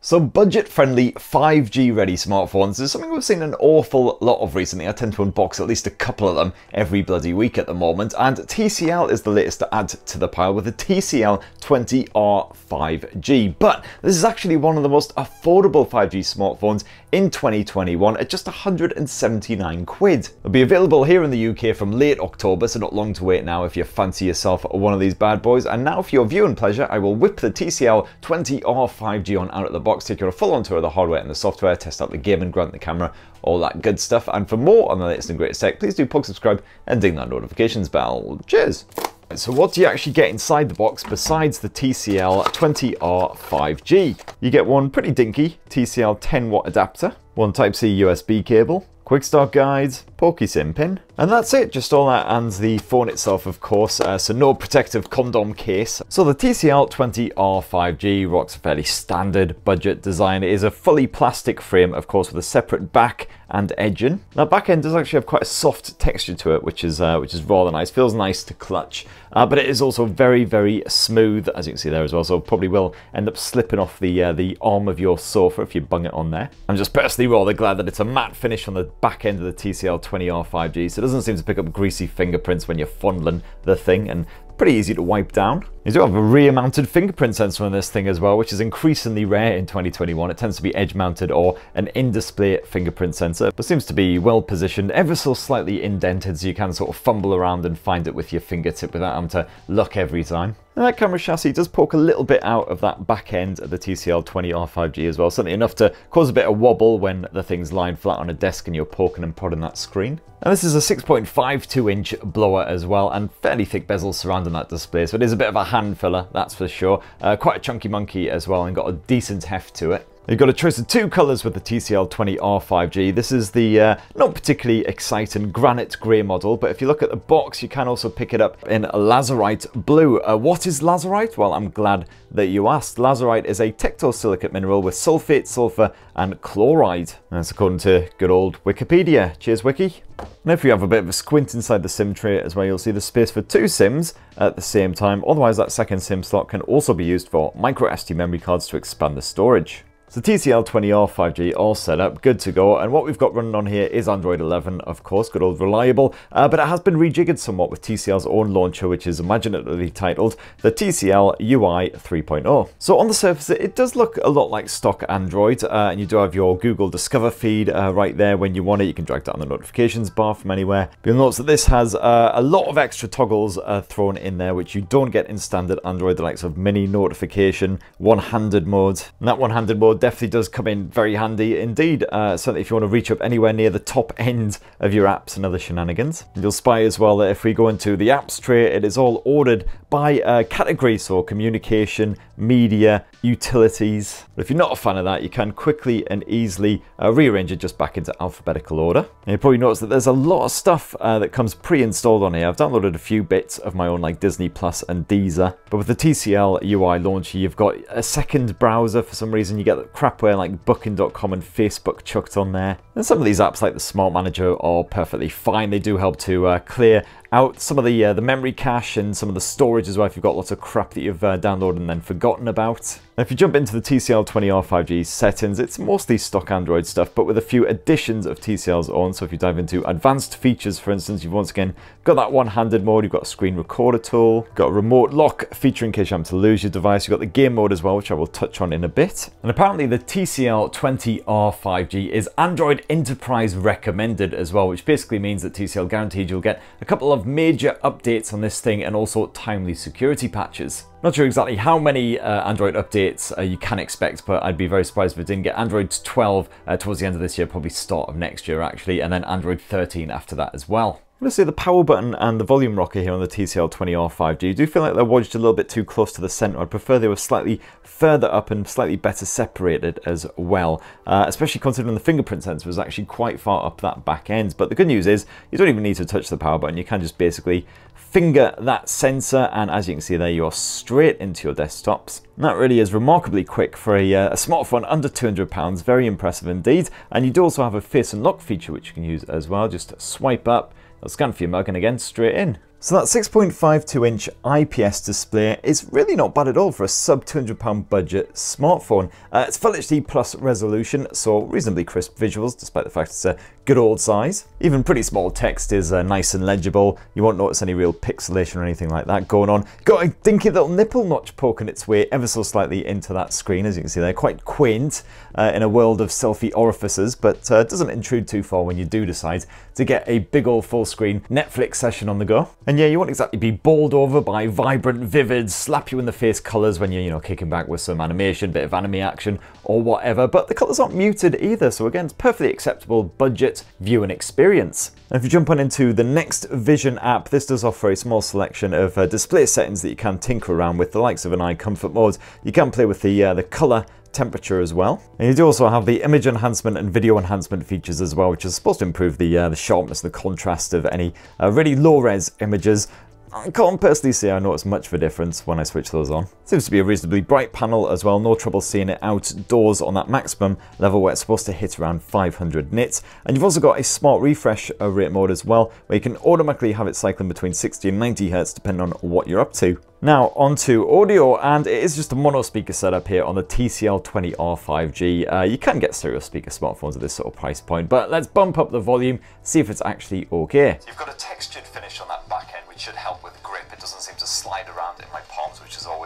So budget-friendly 5G-ready smartphones is something we've seen an awful lot of recently. I tend to unbox at least a couple of them every bloody week at the moment, and TCL is the latest to add to the pile with the TCL 20R 5G. But this is actually one of the most affordable 5G smartphones in 2021 at just 179 quid. It'll be available here in the UK from late October, so not long to wait now if you fancy yourself one of these bad boys. And now for your viewing pleasure, I will whip the TCL 20R 5G on out of the box, take you on a full-on tour of the hardware and the software, test out the game and grunt the camera, all that good stuff. And for more on the latest and greatest tech, please do plug subscribe and ding that notifications bell. Cheers! So what do you actually get inside the box besides the TCL 20R 5G? You get one pretty dinky TCL 10 watt adapter, one Type-C USB cable, quick start guides, PokeSIM pin, and that's it, just all that and the phone itself of course, uh, so no protective condom case. So the TCL 20R 5G rocks a fairly standard budget design. It is a fully plastic frame of course with a separate back and edging. Now back end does actually have quite a soft texture to it which is uh, which is rather nice, feels nice to clutch. Uh, but it is also very very smooth as you can see there as well, so probably will end up slipping off the uh, the arm of your sofa if you bung it on there. I'm just personally rather glad that it's a matte finish on the back end of the TCL 20R 5G, so it doesn't seem to pick up greasy fingerprints when you're fondling the thing, and pretty easy to wipe down. You do have a rear-mounted fingerprint sensor on this thing as well, which is increasingly rare in 2021. It tends to be edge-mounted or an in-display fingerprint sensor, but seems to be well positioned, ever so slightly indented, so you can sort of fumble around and find it with your fingertip without having to look every time. And that camera chassis does poke a little bit out of that back end of the TCL 20R 5G as well, something enough to cause a bit of wobble when the thing's lying flat on a desk and you're poking and prodding that screen. And this is a 6.52 inch blower as well, and fairly thick bezels surrounding that display, so it is a bit of a hand filler, that's for sure. Uh, quite a chunky monkey as well, and got a decent heft to it. You've got a choice of two colours with the TCL 20R 5G. This is the uh, not particularly exciting granite grey model, but if you look at the box, you can also pick it up in lazurite blue. Uh, what is lazurite? Well, I'm glad that you asked. Lazurite is a tectosilicate mineral with sulfate, sulfur, and chloride. That's according to good old Wikipedia. Cheers, Wiki. And if you have a bit of a squint inside the SIM tray as well, you'll see the space for two SIMs at the same time. Otherwise, that second SIM slot can also be used for micro SD memory cards to expand the storage. So TCL 20R 5G all set up, good to go. And what we've got running on here is Android 11, of course, good old reliable. Uh, but it has been rejiggered somewhat with TCL's own launcher, which is imaginatively titled the TCL UI 3.0. So on the surface, it does look a lot like stock Android. Uh, and you do have your Google Discover feed uh, right there when you want it. You can drag down the notifications bar from anywhere. You'll notice that this has uh, a lot of extra toggles uh, thrown in there, which you don't get in standard Android, the likes of mini notification, one-handed mode. And that one-handed mode definitely does come in very handy indeed. Uh, certainly if you want to reach up anywhere near the top end of your apps and other shenanigans. You'll spy as well that if we go into the apps tray, it is all ordered by uh, category, so communication, media, utilities. But if you're not a fan of that, you can quickly and easily uh, rearrange it just back into alphabetical order. And you probably notice that there's a lot of stuff uh, that comes pre-installed on here. I've downloaded a few bits of my own like Disney Plus and Deezer. But with the TCL UI launcher, you've got a second browser for some reason. You get crapware like Booking.com and Facebook chucked on there. And some of these apps like the Smart Manager are perfectly fine. They do help to uh, clear out some of the uh, the memory cache and some of the storage as well if you've got lots of crap that you've uh, downloaded and then forgotten about. Now, if you jump into the TCL 20R 5G settings, it's mostly stock Android stuff, but with a few additions of TCL's own. So if you dive into advanced features, for instance, you've once again got that one-handed mode, you've got a screen recorder tool, got a remote lock feature in case you happen to lose your device, you've got the game mode as well, which I will touch on in a bit. And apparently the TCL 20R 5G is Android Enterprise recommended as well, which basically means that TCL guaranteed you'll get a couple of major updates on this thing and also timely security patches. Not sure exactly how many uh, Android updates uh, you can expect, but I'd be very surprised if it didn't get Android 12 uh, towards the end of this year, probably start of next year actually, and then Android 13 after that as well. Let's see the power button and the volume rocker here on the TCL 20R 5G. I do feel like they're wedged a little bit too close to the center. I'd prefer they were slightly further up and slightly better separated as well, uh, especially considering the fingerprint sensor is actually quite far up that back end. But the good news is you don't even need to touch the power button. You can just basically finger that sensor and as you can see there you are straight into your desktops. And that really is remarkably quick for a, uh, a smartphone under £200, very impressive indeed. And you do also have a face unlock feature which you can use as well, just swipe up I'll scan for your mug and again straight in. So that 6.52 inch IPS display is really not bad at all for a sub £200 budget smartphone. Uh, it's Full HD Plus resolution, so reasonably crisp visuals despite the fact it's a good old size. Even pretty small text is uh, nice and legible. You won't notice any real pixelation or anything like that going on. Got a dinky little nipple notch poking its way ever so slightly into that screen, as you can see they're quite quaint uh, in a world of selfie orifices, but uh, doesn't intrude too far when you do decide to get a big old full screen Netflix session on the go. And yeah, you won't exactly be bowled over by vibrant, vivid, slap you in the face colours when you're, you know, kicking back with some animation, bit of anime action or whatever, but the colours aren't muted either, so again, it's perfectly acceptable budget viewing experience. And if you jump on into the NxtVision app, this does offer a small selection of uh, display settings that you can tinker around with, the likes of an eye comfort mode. You can play with the, uh, the colour temperature as well. And you do also have the image enhancement and video enhancement features as well, which is supposed to improve the, uh, the sharpness, the contrast of any uh, really low-res images. I can't personally say I notice much of a difference when I switch those on. Seems to be a reasonably bright panel as well, no trouble seeing it outdoors on that maximum level where it's supposed to hit around 500 nits. And you've also got a smart refresh rate mode as well, where you can automatically have it cycling between 60 and 90 Hz depending on what you're up to. Now onto audio, and it is just a mono speaker setup here on the TCL20R 5G. Uh, you can get stereo speaker smartphones at this sort of price point, but let's bump up the volume, see if it's actually okay. So you've got a textured finish on that which should help with grip. It doesn't seem to slide around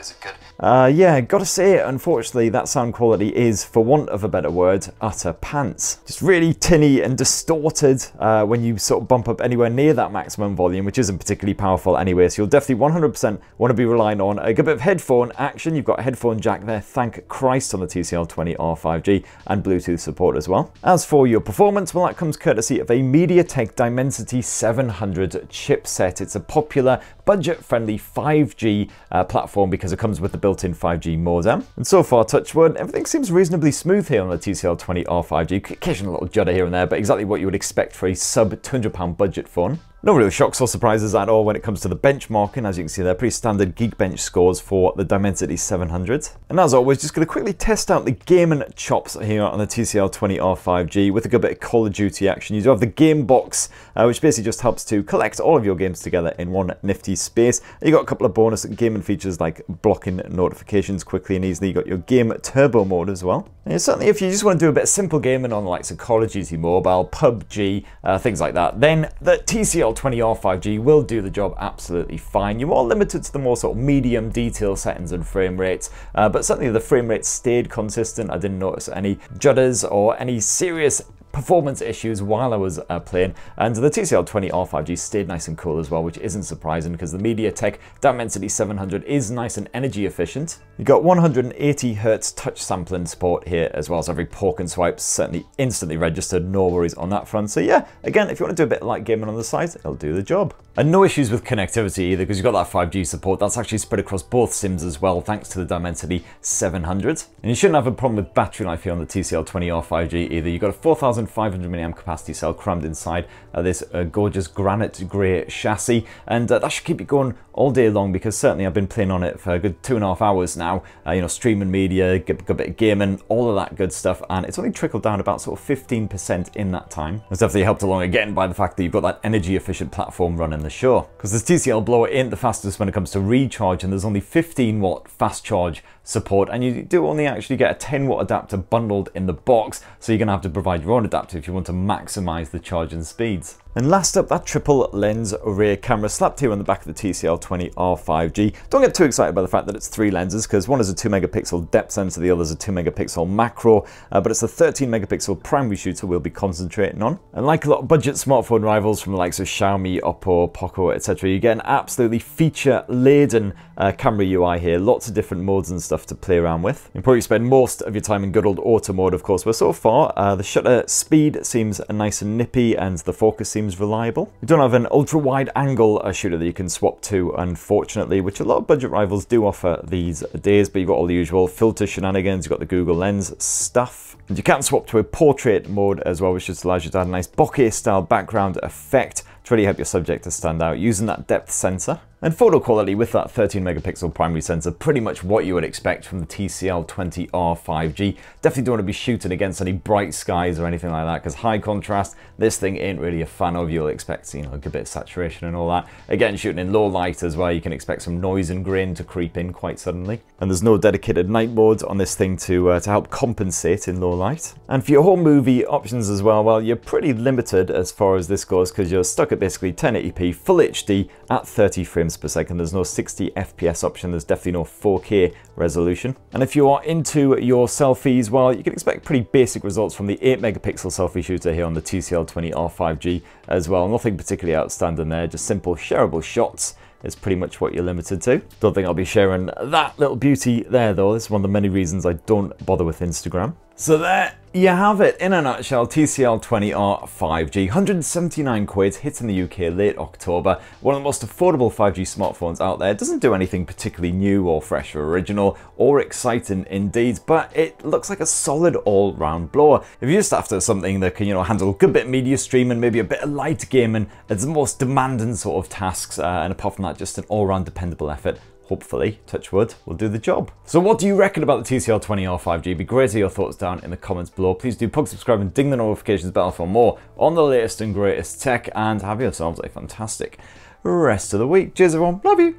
always a good. Uh, yeah, gotta say, unfortunately, that sound quality is, for want of a better word, utter pants. Just really tinny and distorted uh, when you sort of bump up anywhere near that maximum volume, which isn't particularly powerful anyway, so you'll definitely 100% want to be relying on a good bit of headphone action. You've got a headphone jack there, thank Christ, on the TCL20R 5G, and Bluetooth support as well. As for your performance, well, that comes courtesy of a MediaTek Dimensity 700 chipset. It's a popular budget-friendly 5G uh, platform because it comes with the built-in 5G modem. And so far, touchwood, everything seems reasonably smooth here on the TCL20R 5G. Occasional little judder here and there, but exactly what you would expect for a sub £200 budget phone. No real shocks or surprises at all when it comes to the benchmarking. As you can see, they're pretty standard Geekbench scores for the Dimensity 700. And as always, just going to quickly test out the gaming chops here on the TCL 20R 5G with a good bit of Call of Duty action. You do have the game box, uh, which basically just helps to collect all of your games together in one nifty space. you've got a couple of bonus gaming features like blocking notifications quickly and easily. You've got your game turbo mode as well. And certainly, if you just want to do a bit of simple gaming on the likes of Call of Duty Mobile, PUBG, uh, things like that, then the TCL 20R 5G will do the job absolutely fine. You are limited to the more sort of medium detail settings and frame rates, uh, but certainly the frame rate stayed consistent. I didn't notice any judders or any serious performance issues while I was uh, playing, and the TCL 20R 5G stayed nice and cool as well, which isn't surprising because the MediaTek Dimensity 700 is nice and energy efficient. You got 180 Hz touch sampling support here as well, so every poke and swipe certainly instantly registered, no worries on that front. So yeah, again, if you want to do a bit of light gaming on the side, it'll do the job. And no issues with connectivity either because you've got that 5G support. That's actually spread across both SIMs as well, thanks to the Dimensity 700. And you shouldn't have a problem with battery life here on the TCL 20R 5G either. You've got a 4,500 mAh capacity cell crammed inside uh, this uh, gorgeous granite grey chassis, and uh, that should keep you going all day long because certainly I've been playing on it for a good two and a half hours now. Uh, you know, streaming media, good bit of gaming, all of that good stuff, and it's only trickled down about sort of 15% in that time. It's definitely helped along again by the fact that you've got that energy efficient platform running the show. Because this TCL blower ain't the fastest when it comes to recharge, and there's only 15 watt fast charge support and you do only actually get a 10 watt adapter bundled in the box so you're going to have to provide your own adapter if you want to maximize the charging speeds. And last up, that triple lens rear camera slapped here on the back of the TCL 20R 5G. Don't get too excited by the fact that it's three lenses because one is a 2 megapixel depth sensor, the other is a 2 megapixel macro, uh, but it's the 13 megapixel primary shooter we'll be concentrating on. And like a lot of budget smartphone rivals from the likes of Xiaomi, Oppo, Poco, etc., you get an absolutely feature-laden uh, camera UI here, lots of different modes and stuff to play around with. You probably spend most of your time in good old auto mode, of course, but so far uh, the shutter speed seems nice and nippy and the focus seems seems reliable. We don't have an ultra-wide angle shooter that you can swap to, unfortunately, which a lot of budget rivals do offer these days, but you've got all the usual filter shenanigans, you've got the Google Lens stuff. And you can swap to a portrait mode as well, which just allows you to add a nice bokeh style background effect to really help your subject to stand out using that depth sensor. And photo quality with that 13 megapixel primary sensor, pretty much what you would expect from the TCL 20R 5G. Definitely don't want to be shooting against any bright skies or anything like that, because high contrast, this thing ain't really a fan of. You'll expect, you know, a bit of saturation and all that. Again, shooting in low light as well, you can expect some noise and grain to creep in quite suddenly. And there's no dedicated night mode on this thing to, uh, to help compensate in low light. And for your home movie options as well, well, you're pretty limited as far as this goes, because you're stuck at basically 1080p, full HD at 30 frames frames per second. There's no 60 FPS option. There's definitely no 4K resolution. And if you are into your selfies, well, you can expect pretty basic results from the 8 megapixel selfie shooter here on the TCL 20R 5G as well. Nothing particularly outstanding there, just simple shareable shots is pretty much what you're limited to. Don't think I'll be sharing that little beauty there though. This is one of the many reasons I don't bother with Instagram. So there you have it in a nutshell, TCL 20R 5G, 179 quid, hit in the UK late October, one of the most affordable 5G smartphones out there. Doesn't do anything particularly new or fresh or original or exciting indeed, but it looks like a solid all-round blower. If you're just after something that can, you know, handle a good bit of media streaming, maybe a bit of light gaming, it's the most demanding sort of tasks, uh, and apart from that, just an all-round dependable effort, hopefully, touch wood, will do the job. So what do you reckon about the TCL 20R 5G? Be great to your thoughts down in the comments below. Please do pug subscribe and ding the notifications bell for more on the latest and greatest tech and have yourselves a fantastic rest of the week. Cheers everyone, love you.